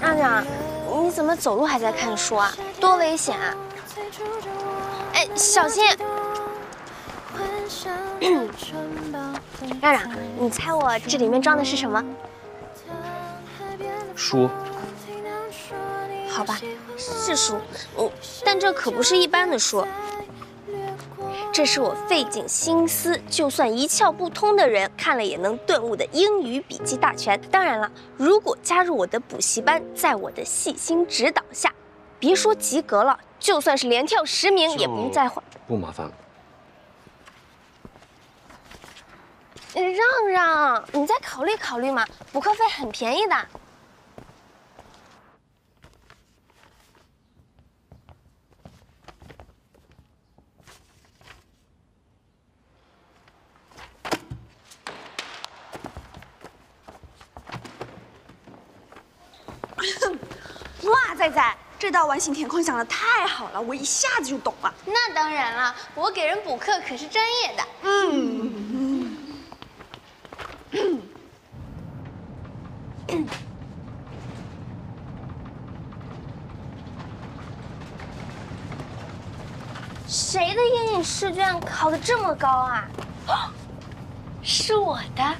让让，你怎么走路还在看书啊？多危险啊！哎，小心！让让，你猜我这里面装的是什么？书。好吧，是书，嗯，但这可不是一般的书。这是我费尽心思，就算一窍不通的人看了也能顿悟的英语笔记大全。当然了，如果加入我的补习班，在我的细心指导下，别说及格了，就算是连跳十名也不用再花。不麻烦了。让让，你再考虑考虑嘛，补课费很便宜的。哇，仔仔，这道完形填空想的太好了，我一下子就懂了。那当然了，我给人补课可是专业的。嗯。谁的英语试卷考的这么高啊？是我的。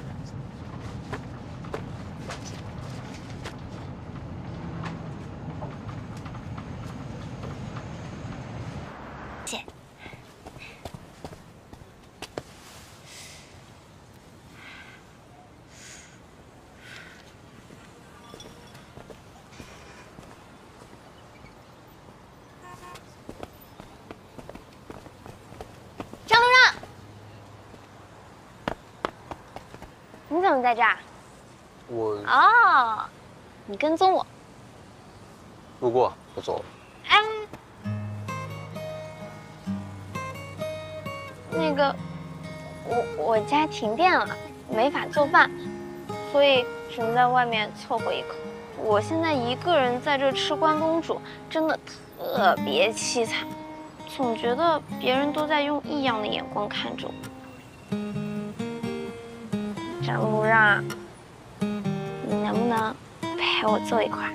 你怎么在这儿？我哦，你跟踪我。路过，我走了。哎，那个，我我家停电了，没法做饭，所以只能在外面凑合一口。我现在一个人在这吃关东煮，真的特别凄惨，总觉得别人都在用异样的眼光看着我。张路让，你能不能陪我坐一会儿？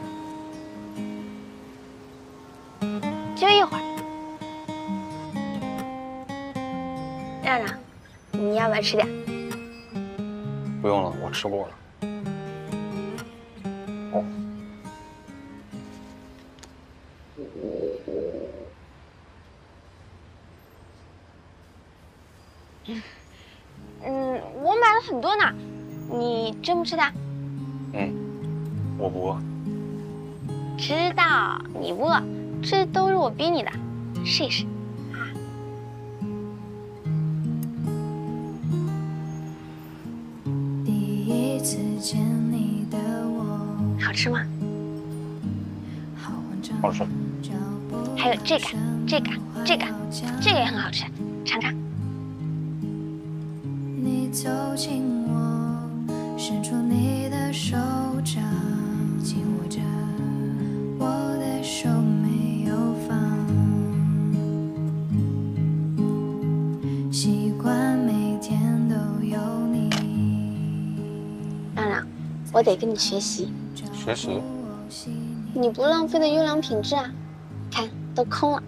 就一会儿。让让，你要不要吃点？不用了，我吃过了。了很多呢，你真不吃的？嗯，我不饿。知道你不饿，这都是我逼你的，试一试。好吃吗？好吃。还有这个，这个，这个，这个也很好吃，尝尝。走近我，伸出你的手掌，紧握着我的手没有放。习惯每天都有你。让让，我得跟你学习。学习？你不浪费的优良品质啊！看，都空了。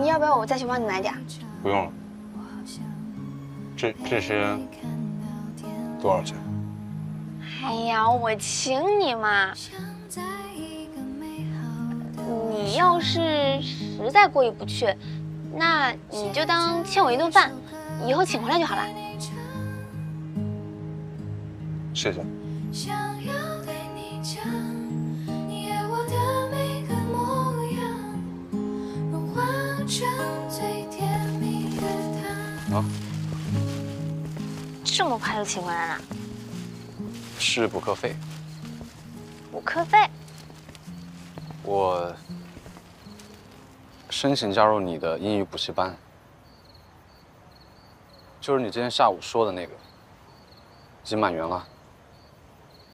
你要不要我再去帮你买点？不用了。这这些多少钱？哎呀，我请你嘛。你要是实在过意不去，那你就当欠我一顿饭，以后请回来就好了。谢谢。啊！这么快就请回来了？是补课费。补课费？我申请加入你的英语补习班，就是你今天下午说的那个，已经满员了。